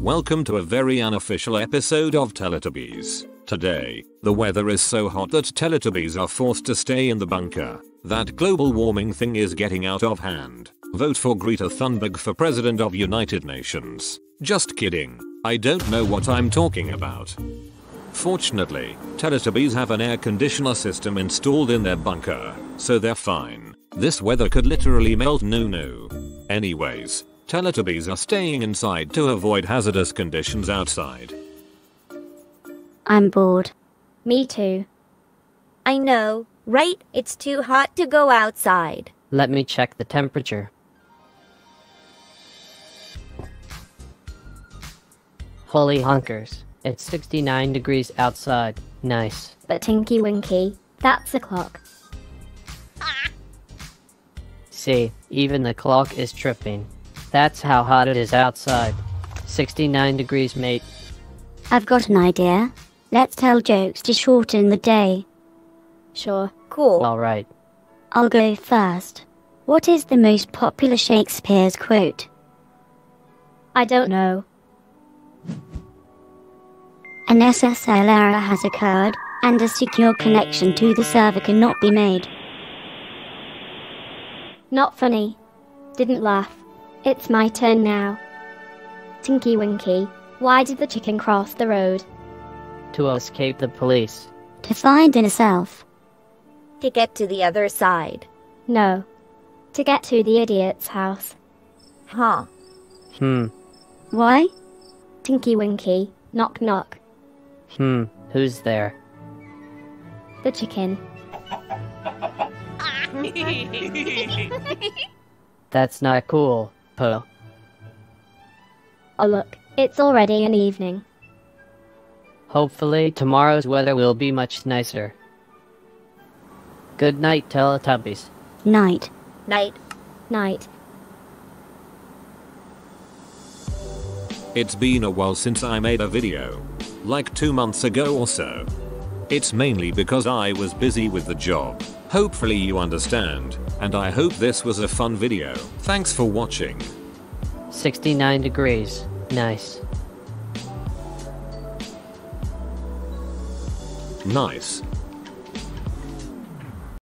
Welcome to a very unofficial episode of Teletubbies. Today, the weather is so hot that Teletubbies are forced to stay in the bunker. That global warming thing is getting out of hand. Vote for Greta Thunberg for President of United Nations. Just kidding. I don't know what I'm talking about. Fortunately, Teletubbies have an air conditioner system installed in their bunker, so they're fine. This weather could literally melt Noo-Noo. Anyways, Teletubbies are staying inside to avoid hazardous conditions outside. I'm bored. Me too. I know, right? It's too hot to go outside. Let me check the temperature. Holy honkers. It's 69 degrees outside. Nice. But Tinky Winky, that's the clock. See, even the clock is tripping. That's how hot it is outside. 69 degrees, mate. I've got an idea. Let's tell jokes to shorten the day. Sure. Cool. Alright. I'll go first. What is the most popular Shakespeare's quote? I don't know. An SSL error has occurred, and a secure connection to the server cannot be made. Not funny. Didn't laugh. It's my turn now. Tinky Winky, why did the chicken cross the road? To escape the police. To find inner self. To get to the other side. No. To get to the idiot's house. Huh. Hmm. Why? Tinky Winky, knock knock. Hmm. Who's there? The chicken. That's not cool, Po. Oh look, it's already an evening. Hopefully, tomorrow's weather will be much nicer. Good night, Teletubbies. Night. Night. Night. It's been a while since I made a video. Like 2 months ago or so. It's mainly because I was busy with the job. Hopefully you understand, and I hope this was a fun video. Thanks for watching. 69 degrees. Nice. Nice.